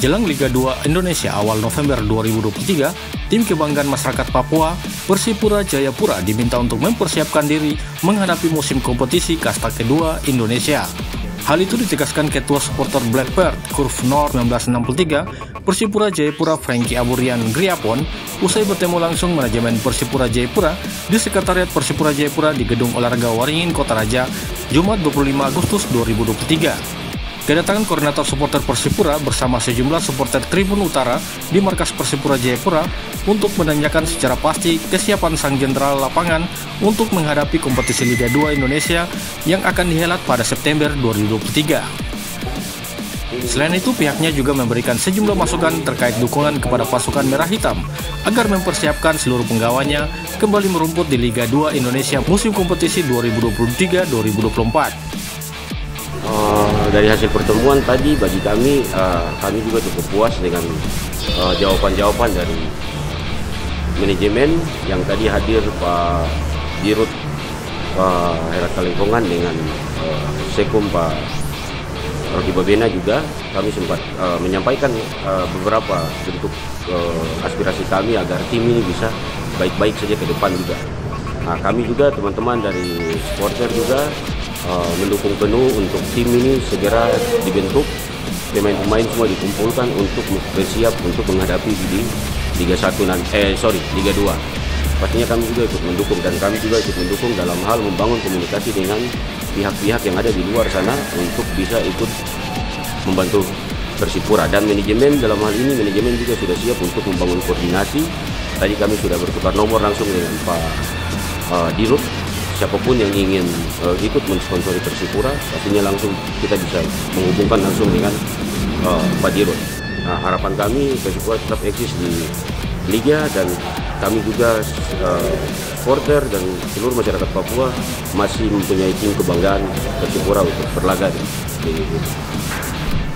Jelang Liga 2 Indonesia awal November 2023, tim kebanggaan masyarakat Papua, Persipura Jayapura diminta untuk mempersiapkan diri menghadapi musim kompetisi kasta kedua Indonesia. Hal itu ditegaskan Ketua Supporter Blackbird, Kurv Nor 1963, Persipura Jayapura Frankie Aburian Griapon, usai bertemu langsung manajemen Persipura Jayapura di Sekretariat Persipura Jayapura di Gedung Olahraga Waringin Kota Raja, Jumat 25 Agustus 2023. Kedatangan koordinator supporter Persipura bersama sejumlah supporter Tribun Utara di markas Persipura Jayapura untuk menanyakan secara pasti kesiapan sang jenderal lapangan untuk menghadapi kompetisi Liga 2 Indonesia yang akan dihelat pada September 2023. Selain itu, pihaknya juga memberikan sejumlah masukan terkait dukungan kepada pasukan Merah Hitam agar mempersiapkan seluruh penggawanya kembali merumput di Liga 2 Indonesia musim kompetisi 2023-2024 dari hasil pertemuan tadi bagi kami uh, kami juga cukup puas dengan uh, jawaban-jawaban dari manajemen yang tadi hadir Pak Dirut Pak Herata Lingkungan dengan uh, Sekum Pak Rocky Babena juga kami sempat uh, menyampaikan uh, beberapa bentuk uh, aspirasi kami agar tim ini bisa baik-baik saja ke depan juga. Nah, kami juga teman-teman dari supporter juga uh, mendukung penuh untuk tim ini segera dibentuk. Pemain-pemain semua dikumpulkan untuk bersiap untuk menghadapi di Liga 1 nanti eh sorry Liga 2 pastinya kami juga ikut mendukung dan kami juga ikut mendukung dalam hal membangun komunikasi dengan pihak-pihak yang ada di luar sana untuk bisa ikut membantu Persipura. Dan manajemen dalam hal ini manajemen juga sudah siap untuk membangun koordinasi. Tadi kami sudah bertukar nomor langsung dengan Pak uh, Dirut siapa pun yang ingin uh, ikut mensponsori Persipura pastinya langsung kita bisa menghubungkan langsung dengan uh, Pak Dirut. Nah, harapan kami Persipura tetap eksis di Liga dan kami juga uh, supporter dan seluruh masyarakat Papua masih mempunyai tim kebanggaan Persipura untuk berlaga di, di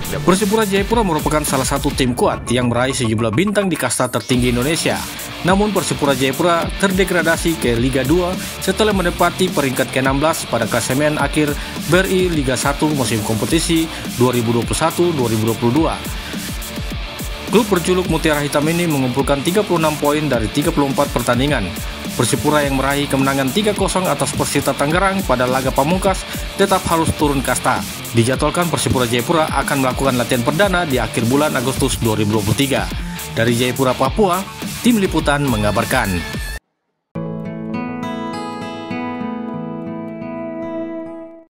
Persipura Jayapura merupakan salah satu tim kuat yang meraih sejumlah bintang di kasta tertinggi Indonesia. Namun Persipura Jayapura terdegradasi ke Liga 2 setelah menempati peringkat ke-16 pada klasemen akhir BRI Liga 1 musim kompetisi 2021-2022. Klub berjuluk Mutiara Hitam ini mengumpulkan 36 poin dari 34 pertandingan. Persipura yang meraih kemenangan 3-0 atas Persita Tangerang pada laga pamungkas tetap harus turun kasta. Dijadwalkan Persipura Jayapura akan melakukan latihan perdana di akhir bulan Agustus 2023. Dari Jayapura, Papua, tim liputan mengabarkan.